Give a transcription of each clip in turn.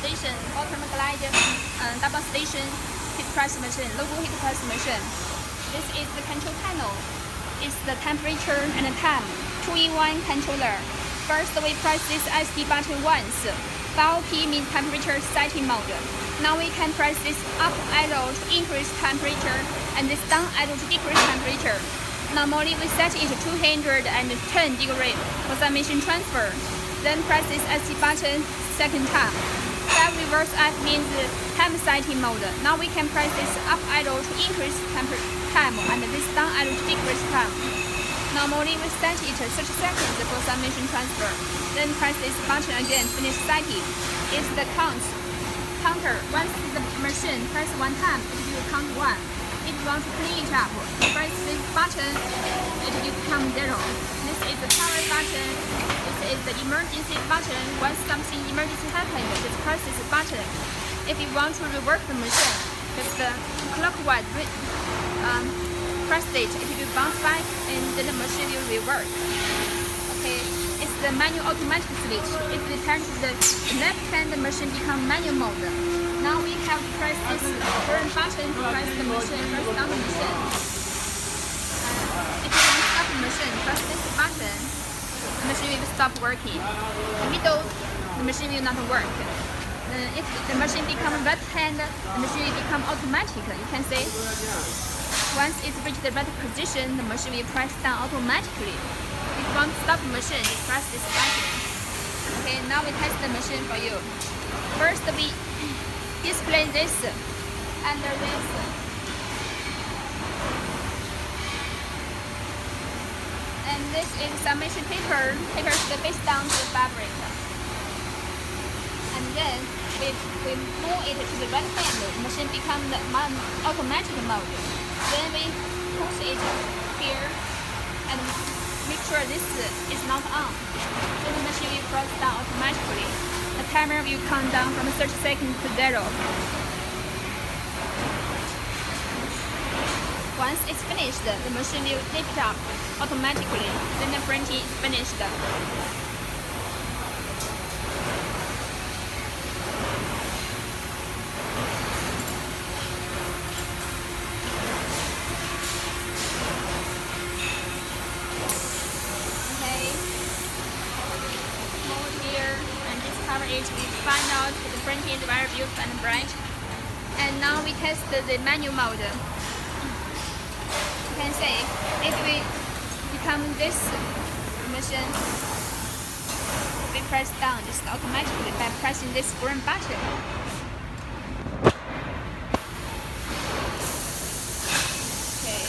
station, bottom glide, uh, double station, heat press machine, logo heat press machine. This is the control panel. It's the temperature and the time. Two-in-one controller. First, we press this SD button once. File P means temperature setting mode. Now we can press this up arrow to increase temperature and this down arrow to decrease temperature. Normally we set it to 210 degree for sublimation transfer. Then press this SD button second time. That reverse F means time setting mode. Now we can press this up arrow to increase time and this down arrow to decrease time. Normally we set it 30 seconds for sublimation transfer. Then press this button again, finish setting. It's the count counter. Once the machine press one time, it will count one. If you want to clean it up, press this button, it will become zero. This is the power button. This is the emergency button. Once something emergency happens, just press this button. If you want to rework the machine, just the clockwise um, press it, it will bounce back and then the machine will rework. Okay, it's the manual automatic switch. If you turn to the left hand, the machine become manual mode. Now we have press this burn button to press the machine, press down the machine. Uh, if you stop the machine, press this button, the machine will stop working. The middle, the machine will not work. Uh, if the machine become right hand, the machine become automatic. You can see. Once it reaches the right position, the machine will press down automatically. Want to stop the machine, you press this button. Okay, now we test the machine for you. First, we display this under this. And this is sublimation paper. Paper should face down to the fabric. And then we, move it to the right hand, the machine becomes the automatic mode. Then we push it here and make sure this is not on. Then the machine will press down automatically. The timer will count down from 30 seconds to zero. Once it's finished, the machine will lift up automatically. Then the printing is finished. It, we find out the printing is very beautiful and bright. And now we test the manual mode. You can see if we become this machine, we press down just automatically by pressing this green button. Okay.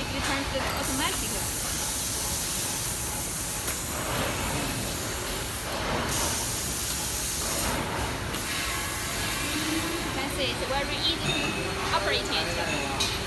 If you turn to automatic, very easy to operate.